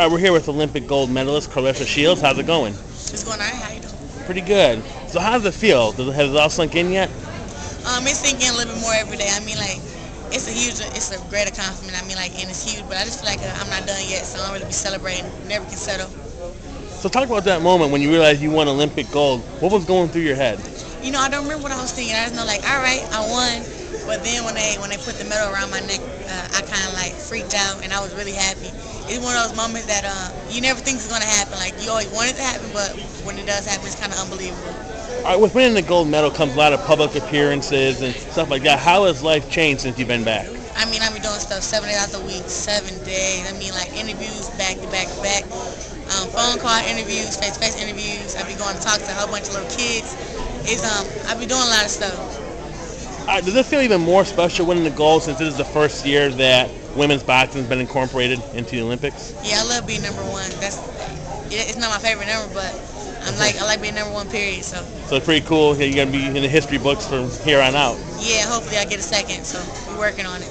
All right, we're here with Olympic gold medalist Claressa Shields. How's it going? It's going on. How you doing? Pretty good. So how does it feel? Does it, has it all sunk in yet? Um, it's sinking a little bit more every day. I mean, like, it's a huge, it's a great accomplishment. I mean, like, and it's huge, but I just feel like uh, I'm not done yet, so I don't really be celebrating. Never can settle. So talk about that moment when you realized you won Olympic gold. What was going through your head? You know, I don't remember what I was thinking. I just know, like, all right, I won. But then when they when they put the medal around my neck, uh, I kind of like freaked out, and I was really happy. It's one of those moments that uh, you never think is gonna happen. Like you always want it to happen, but when it does happen, it's kind of unbelievable. All right, with winning the gold medal comes a lot of public appearances and stuff like that. How has life changed since you've been back? I mean, I've been doing stuff seven days out the week, seven days. I mean, like interviews back to back to back, um, phone call interviews, face-to-face interviews. I've been going to talk to a whole bunch of little kids. It's um, I've been doing a lot of stuff. Right, does it feel even more special winning the gold since this is the first year that women's boxing has been incorporated into the Olympics? Yeah, I love being number one. That's it's not my favorite number, but I'm like I like being number one. Period. So. So it's pretty cool. You're gonna be in the history books from here on out. Yeah, hopefully I get a second. So we're working on it.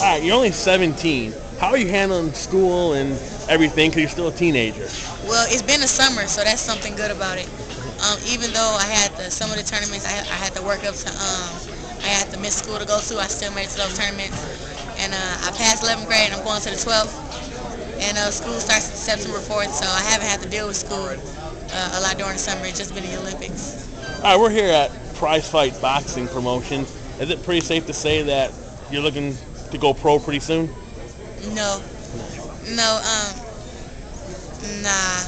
All right, you're only 17. How are you handling school and everything? Cause you're still a teenager. Well, it's been a summer, so that's something good about it. Um, even though I had the some of the tournaments, I, I had to work up to um, I had to miss school to go to. I still made it to those tournaments, and uh, I passed 11th grade. I'm going to the 12th, and uh, school starts September 4th, so I haven't had to deal with school uh, a lot during the summer. It's just been the Olympics. All right, we're here at Prize Fight Boxing Promotion. Is it pretty safe to say that you're looking to go pro pretty soon? No, no, um, nah.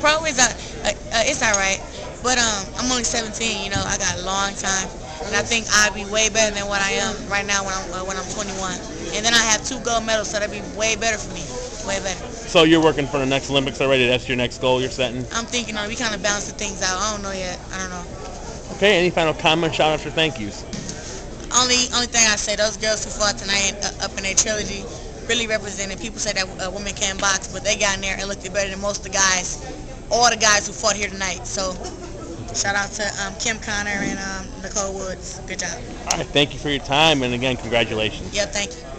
Pro is a, uh, uh, it's all right, but um, I'm only 17. You know, I got a long time, and I think I'd be way better than what I am right now when I'm uh, when I'm 21. And then I have two gold medals, so that'd be way better for me, way better. So you're working for the next Olympics already? That's your next goal you're setting? I'm thinking on we kind of balance the things out. I don't know yet. I don't know. Okay. Any final comments, shout outs, or thank yous? Only only thing I say, those girls who fought tonight uh, up in their trilogy really represented. People say that uh, women can't box, but they got in there and looked better than most of the guys, all the guys who fought here tonight. So shout out to um, Kim Connor and um, Nicole Woods. Good job. All right. Thank you for your time, and again, congratulations. Yeah, thank you.